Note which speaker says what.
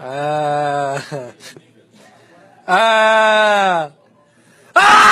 Speaker 1: 啊啊啊！